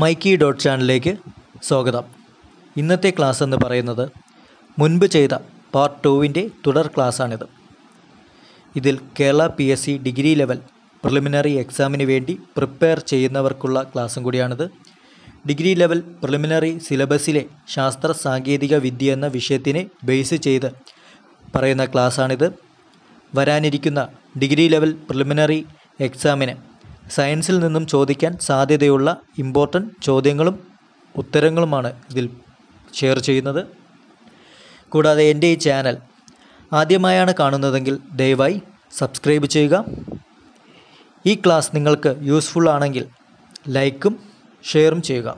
മൈക്കി dot ചാനലിലേക്ക് സ്വാഗതം. ഇന്നത്തെ ക്ലാസ് എന്ന് പറയുന്നത് മുൻപ് ചെയ്ത പാർട്ട് ടുവിന്റെ തുടർ ക്ലാസ്സാണിത് ഇതിൽ Kerala P S C degree level preliminary എക്സാമിന് വേണ്ടി പ്രിപ്പയർ ചെയ്യുന്നവർക്കുള്ള ക്ലാസ്സും കൂടിയാണിത്. ഡിഗ്രി ലെവൽ പ്രിലിമിനറി സിലബസിലെ ശാസ്ത്ര സാങ്കേതിക വിദ്യ എന്ന വിഷയത്തിനെ ബേസ് ചെയ്ത് പറയുന്ന ക്ലാസ്സാണിത് വരാനിരിക്കുന്ന ഡിഗ്രി ലെവൽ പ്രിലിമിനറി എക്സാമിന് സയൻസിൽ നിന്നും ചോദിക്കാൻ സാധ്യതയുള്ള ഇമ്പോർട്ടന്റ് ചോദ്യങ്ങളും ഉത്തരങ്ങളുമാണ് ഇതിൽ ഷെയർ ചെയ്യുന്നത്. കൂടാതെ എന്റെ ഈ ചാനൽ ആദ്യമായാണ് കാണുന്നതെങ്കിൽ ദയവായി സബ്സ്ക്രൈബ് ചെയ്യുക. ഈ ക്ലാസ് നിങ്ങൾക്ക് യൂസ്ഫുൾ ആണെങ്കിൽ ലൈക്കും ഷെയറും ചെയ്യുക.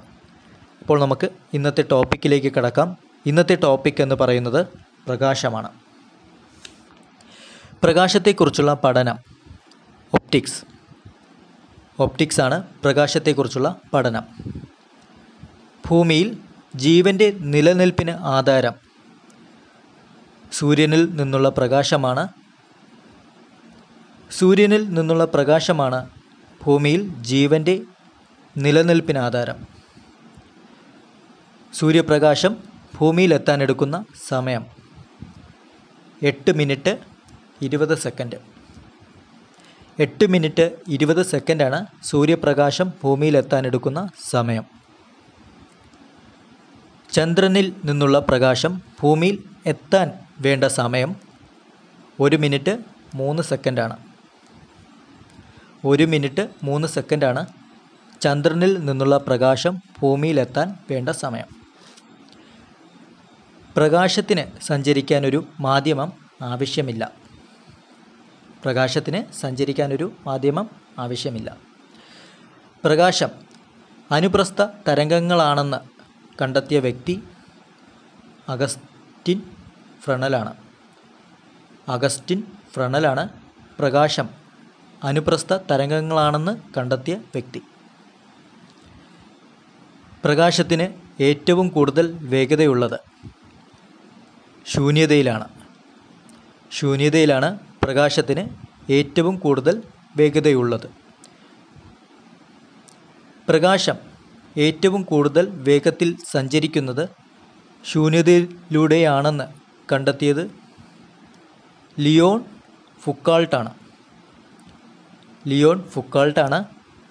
അപ്പോൾ നമുക്ക് ഇന്നത്തെ ടോപ്പിക്കിലേക്ക് കടക്കാം. ഇന്നത്തെ ടോപ്പിക് എന്ന് പറയുന്നത് പ്രകാശമാണ്. പ്രകാശത്തെക്കുറിച്ചുള്ള പഠനം ഒപ്റ്റിക്സ്. ഒപ്റ്റിക്സ് ആണ് പ്രകാശത്തെക്കുറിച്ചുള്ള പഠനം. ഭൂമിയിൽ ജീവന്റെ നിലനിൽപ്പിന് ആധാരം. സൂര്യനിൽ നിന്നുള്ള പ്രകാശമാണ്. സൂര്യനിൽ നിന്നുള്ള പ്രകാശമാണ് ഭൂമിയിൽ ജീവന്റെ നിലനിൽപ്പിന് ആധാരം. സൂര്യപ്രകാശം ഭൂമിയിലെത്താൻ എടുക്കുന്ന സമയം. എട്ട് മിനിറ്റ് ഇരുപത് സെക്കൻഡ്. എട്ട് മിനിറ്റ് ഇരുപത് സെക്കൻഡാണ് സൂര്യപ്രകാശം ഭൂമിയിലെത്താനെടുക്കുന്ന സമയം. ചന്ദ്രനിൽ നിന്നുള്ള പ്രകാശം ഭൂമിയിൽ എത്താൻ വേണ്ട സമയം ഒരു മിനിറ്റ് മൂന്ന് സെക്കൻഡാണ്. ഒരു മിനിറ്റ് മൂന്ന് സെക്കൻഡാണ് ചന്ദ്രനിൽ നിന്നുള്ള പ്രകാശം ഭൂമിയിലെത്താൻ വേണ്ട സമയം. പ്രകാശത്തിന് സഞ്ചരിക്കാനൊരു മാധ്യമം ആവശ്യമില്ല. പ്രകാശത്തിന് സഞ്ചരിക്കാനൊരു മാധ്യമം ആവശ്യമില്ല. പ്രകാശം അനുപ്രസ്ഥ തരംഗങ്ങളാണെന്ന് കണ്ടെത്തിയ വ്യക്തി അഗസ്റ്റിൻ ഫ്രണലാണ്. അഗസ്റ്റിൻ ഫ്രണലാണ് പ്രകാശം അനുപ്രസ്ഥ തരംഗങ്ങളാണെന്ന് കണ്ടെത്തിയ വ്യക്തി. പ്രകാശത്തിന് ഏറ്റവും കൂടുതൽ വേഗതയുള്ളത് ശൂന്യതയിലാണ്. ശൂന്യതയിലാണ് പ്രകാശത്തിന് ഏറ്റവും കൂടുതൽ വേഗതയുള്ളത്. പ്രകാശം ഏറ്റവും കൂടുതൽ വേഗത്തിൽ സഞ്ചരിക്കുന്നത് ശൂന്യതയിലൂടെയാണെന്ന് കണ്ടെത്തിയത് ലിയോൺ ഫുക്കാൾട്ടാണ്. ലിയോൺ ഫുക്കാൾട്ടാണ്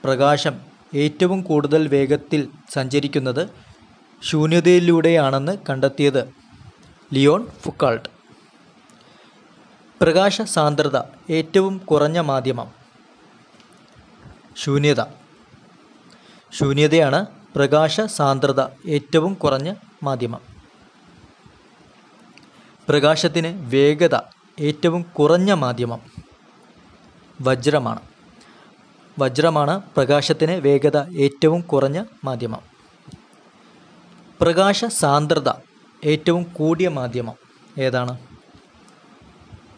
പ്രകാശം ഏറ്റവും കൂടുതൽ വേഗത്തിൽ സഞ്ചരിക്കുന്നത് ശൂന്യതയിലൂടെയാണെന്ന് കണ്ടെത്തിയത് ലിയോൺ ഫുക്കാൾട്ട്. പ്രകാശ സാന്ദ്രത ഏറ്റവും കുറഞ്ഞ മാധ്യമം. ശൂന്യത. ശൂന്യതയാണ് പ്രകാശ സാന്ദ്രത ഏറ്റവും കുറഞ്ഞ മാധ്യമം. പ്രകാശത്തിന് വേഗത ഏറ്റവും കുറഞ്ഞ മാധ്യമം. വജ്രമാണ്. വജ്രമാണ് പ്രകാശത്തിന് വേഗത ഏറ്റവും കുറഞ്ഞ മാധ്യമം. പ്രകാശ സാന്ദ്രത ഏറ്റവും കൂടിയ മാധ്യമം ഏതാണ്?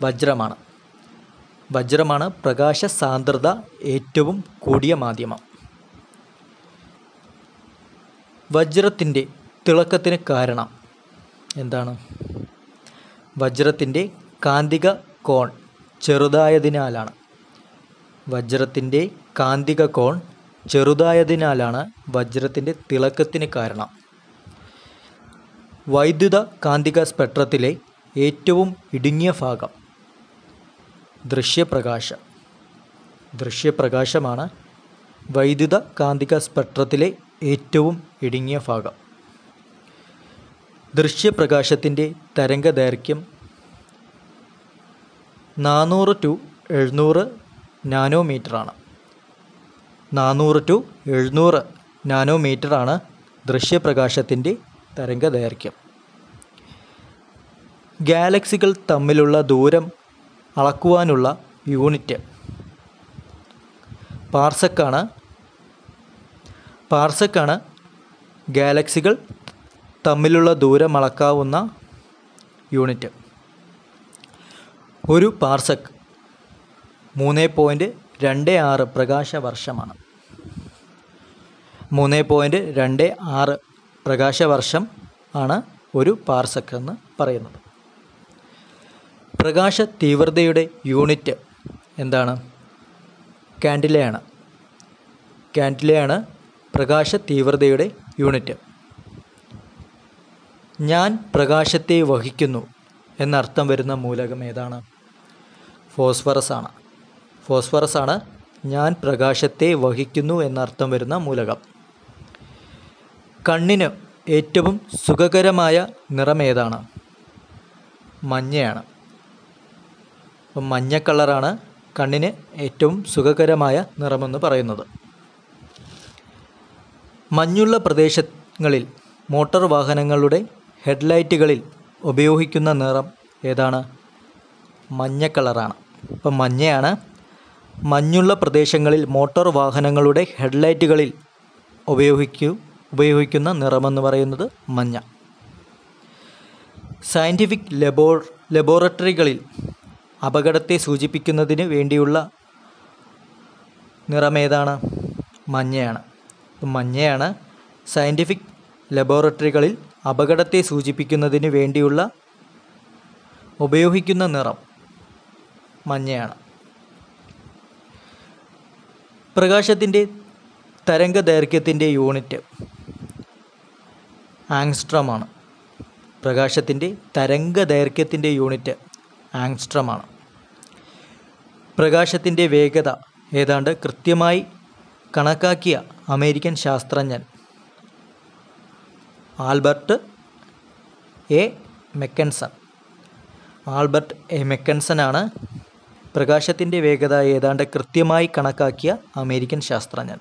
വജ്രമാണ്. വജ്രമാണ് പ്രകാശ സാന്ദ്രത ഏറ്റവും കൂടിയ മാധ്യമം. വജ്രത്തിന്റെ തിളക്കത്തിന് കാരണം എന്താണ്? വജ്രത്തിന്റെ കാന്തിക കോൺ ചെറുതായതിനാലാണ്. വജ്രത്തിന്റെ കാന്തിക കോൺ ചെറുതായതിനാലാണ് വജ്രത്തിന്റെ തിളക്കത്തിന് കാരണം. വൈദ്യുത കാന്തിക സ്പെക്ട്രത്തിലെ ഏറ്റവും ഇടുങ്ങിയ ഭാഗം ദൃശ്യപ്രകാശം. ദൃശ്യപ്രകാശമാണ് വൈദ്യുത കാന്തിക സ്പെക്ട്രത്തിലെ ഏറ്റവും ഇടുങ്ങിയ ഭാഗം. ദൃശ്യപ്രകാശത്തിന്റെ തരംഗദൈർഘ്യം നാനൂറ് ടു എഴുന്നൂറ് നാനോമീറ്ററാണ്. നാനൂറ് ടു എഴുന്നൂറ് നാനോമീറ്ററാണ് ദൃശ്യപ്രകാശത്തിന്റെ തരംഗദൈർഘ്യം. ഗാലക്സികൾ തമ്മിലുള്ള ദൂരം അളക്കുവാനുള്ള യൂണിറ്റ്. പാർസക്കാണ് പാർസക്കാണ് ഗാലക്സികൾ തമ്മിലുള്ള ദൂരം അളക്കാവുന്ന യൂണിറ്റ്. ഒരു പാർസക് മൂന്ന് പോയിന്റ് രണ്ട് ആറ് പ്രകാശ വർഷമാണ്. മൂന്ന് പോയിന്റ് രണ്ട് ആറ് പ്രകാശവർഷം ആണ് ഒരു പാർസക് എന്ന് പറയുന്നത്. പ്രകാശ തീവ്രതയുടെ യൂണിറ്റ് എന്താണ്? കാൻഡിലയാണ്. കാൻഡിലയാണ് പ്രകാശ തീവ്രതയുടെ യൂണിറ്റ്. ഞാൻ പ്രകാശത്തെ വഹിക്കുന്നു എന്നർത്ഥം വരുന്ന മൂലകം ഏതാണ്? ഫോസ്ഫറസ് ആണ്. ഫോസ്ഫറസ് ആണ് ഞാൻ പ്രകാശത്തെ വഹിക്കുന്നു എന്നർത്ഥം വരുന്ന മൂലകം. കണ്ണിന് ഏറ്റവും സുഖകരമായ നിറം ഏതാണ്? മഞ്ഞയാണ്. അപ്പം മഞ്ഞ കളറാണ് കണ്ണിന് ഏറ്റവും സുഖകരമായ നിറമെന്ന് പറയുന്നത്. മഞ്ഞുള്ള പ്രദേശങ്ങളിൽ മോട്ടോർ വാഹനങ്ങളുടെ ഹെഡ്ലൈറ്റുകളിൽ ഉപയോഗിക്കുന്ന നിറം ഏതാണ്? മഞ്ഞ കളറാണ്. അപ്പം മഞ്ഞയാണ്. മഞ്ഞുള്ള പ്രദേശങ്ങളിൽ മോട്ടോർ വാഹനങ്ങളുടെ ഹെഡ്ലൈറ്റുകളിൽ ഉപയോഗിക്കൂ ഉപയോഗിക്കുന്ന നിറമെന്ന് പറയുന്നത് മഞ്ഞ. സയന്റിഫിക് ലബോ ലബോറട്ടറികളിൽ അപകടത്തെ സൂചിപ്പിക്കുന്നതിന് വേണ്ടിയുള്ള നിറമേതാണ് മഞ്ഞയാണ്. മഞ്ഞയാണ് സയന്റിഫിക് ലബോറട്ടറികളിൽ അപകടത്തെ സൂചിപ്പിക്കുന്നതിന് വേണ്ടിയുള്ള ഉപയോഗിക്കുന്ന നിറം മഞ്ഞയാണ്. പ്രകാശത്തിന്റെ തരംഗ ദൈർഘ്യത്തിന്റെ യൂണിറ്റ് ആങ്സ്ട്രമാണ്. പ്രകാശത്തിന്റെ തരംഗ ദൈർഘ്യത്തിന്റെ യൂണിറ്റ് ആങ്സ്ട്രമാണ് പ്രകാശത്തിന്റെ വേഗത ഏതാണ്ട് കൃത്യമായി കണക്കാക്കിയ അമേരിക്കൻ ശാസ്ത്രജ്ഞൻ Albert A Michelson. Albert A Michelson ആണ് പ്രകാശത്തിന്റെ വേഗത ഏതാണ്ട് കൃത്യമായി കണക്കാക്കിയ അമേരിക്കൻ ശാസ്ത്രജ്ഞൻ.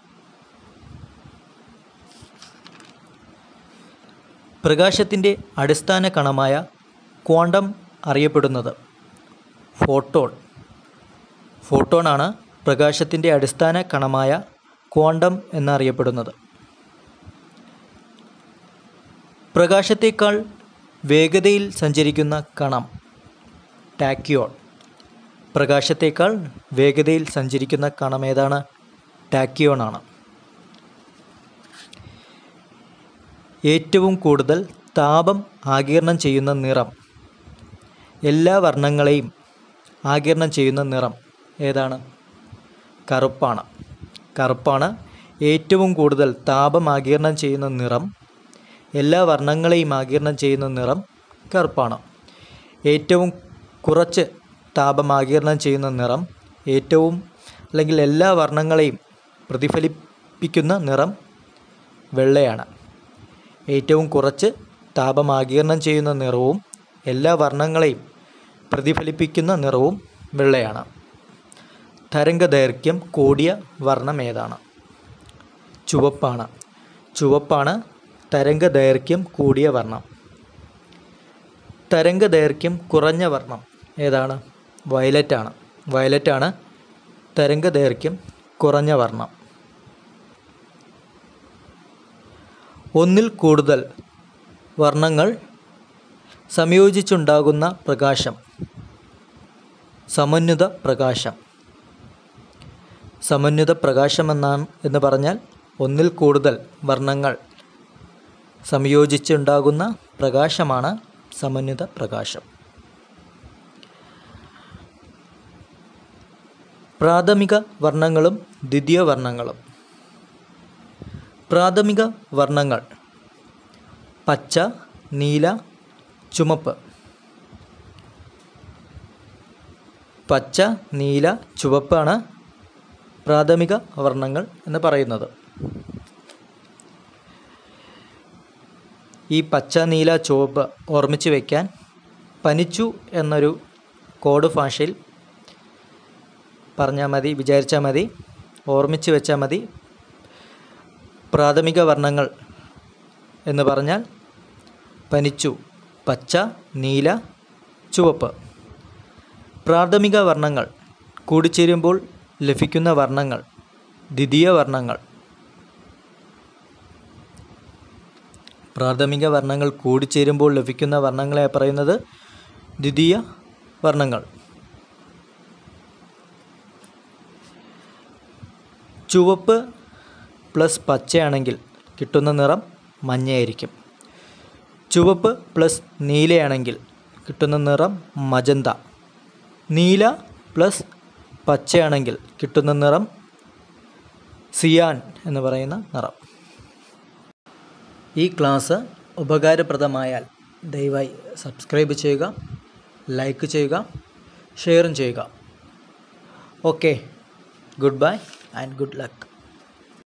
പ്രകാശത്തിന്റെ അടിസ്ഥാന കണമായ ക്വാണ്ടം അറിയപ്പെടുന്നത് ഫോട്ടോൺ. ഫോട്ടോണാണ് പ്രകാശത്തിന്റെ അടിസ്ഥാന കണമായ ക്വാണ്ടം എന്നറിയപ്പെടുന്നത്. പ്രകാശത്തേക്കാൾ വേഗതയിൽ സഞ്ചരിക്കുന്ന കണം ടാക്യോൺ. പ്രകാശത്തേക്കാൾ വേഗതയിൽ സഞ്ചരിക്കുന്ന കണം ഏതാണ്? ടാക്യോൺ ആണ് ഏറ്റവും കൂടുതൽ താപം ആഗിരണം ചെയ്യുന്ന നിറം. എല്ലാ വർണങ്ങളെയും ആഗിരണം ചെയ്യുന്ന നിറം ഏതാണ്? കറുപ്പാണ്. കറുപ്പാണ് ഏറ്റവും കൂടുതൽ താപം ആകിരണം ചെയ്യുന്ന നിറം എല്ലാ വർണങ്ങളെയും ആകിരണം ചെയ്യുന്ന നിറം കറുപ്പാണ്. ഏറ്റവും കുറച്ച് താപം ആകിരണം ചെയ്യുന്ന നിറം ഏറ്റവും അല്ലെങ്കിൽ എല്ലാ വർണങ്ങളെയും പ്രതിഫലിപ്പിക്കുന്ന നിറം വെള്ളയാണ്. ഏറ്റവും കുറച്ച് താപം ആഗിരണം ചെയ്യുന്ന നിറവും എല്ലാ വർണങ്ങളെയും പ്രതിഫലിപ്പിക്കുന്ന നിറവും വെള്ളയാണ്. തരംഗദൈർഘ്യം കൂടിയ വർണം ഏതാണ്? ചുവപ്പാണ്. ചുവപ്പാണ് തരംഗദൈർഘ്യം കൂടിയ വർണം. തരംഗദൈർഘ്യം കുറഞ്ഞ വർണം ഏതാണ്? വയലറ്റാണ്. വയലറ്റാണ് തരംഗദൈർഘ്യം കുറഞ്ഞ വർണം. ഒന്നിൽ കൂടുതൽ വർണങ്ങൾ സംയോജിച്ചുണ്ടാകുന്ന പ്രകാശം. സമന്വിത പ്രകാശം. സമന്വിത പ്രകാശം എന്നാണ് എന്ന് പറഞ്ഞാൽ ഒന്നിൽ കൂടുതൽ വർണങ്ങൾ സംയോജിച്ചുണ്ടാകുന്ന പ്രകാശമാണ് സമന്വിത പ്രകാശം. പ്രാഥമിക വർണങ്ങളും ദ്വിതീയ വർണങ്ങളും. പ്രാഥമിക വർണങ്ങൾ പച്ച നീല ചുമപ്പ്. പച്ച നീല ചുവപ്പാണ് പ്രാഥമിക വർണങ്ങൾ എന്ന് പറയുന്നത്. ഈ പച്ച നീല ചുവപ്പ് ഓർമ്മിച്ച് വയ്ക്കാൻ പനിച്ചു എന്നൊരു കോഡ് ഭാഷയിൽ പറഞ്ഞാൽ മതി വിചാരിച്ചാൽ മതി ഓർമ്മിച്ച് വെച്ചാൽ മതി. പ്രാഥമിക വർണങ്ങൾ എന്ന് പറഞ്ഞാൽ പനിച്ചു. പച്ച നീല ചുവപ്പ്. പ്രാഥമിക വർണങ്ങൾ കൂടിച്ചേരുമ്പോൾ ലഭിക്കുന്ന വർണങ്ങൾ ദ്വിതീയ വർണങ്ങൾ. പ്രാഥമിക വർണങ്ങൾ കൂടിച്ചേരുമ്പോൾ ലഭിക്കുന്ന വർണങ്ങളെ പറയുന്നത് ദ്വിതീയ വർണങ്ങൾ. ചുവപ്പ് പ്ലസ് പച്ചയാണെങ്കിൽ കിട്ടുന്ന നിറം മഞ്ഞയായിരിക്കും. ചുവപ്പ് പ്ലസ് നീലയാണെങ്കിൽ കിട്ടുന്ന നിറം മജന്ത. നീല പ്ലസ് പച്ചയാണെങ്കിൽ കിട്ടുന്ന നിറം സിയാൻ എന്ന് പറയുന്ന നിറം. ഈ ക്ലാസ് ഉപകാരപ്രദമായാൽ ദയവായി സബ്സ്ക്രൈബ് ചെയ്യുക ലൈക്ക് ചെയ്യുക ഷെയറും ചെയ്യുക. Okay. Goodbye and good luck.